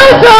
Listen!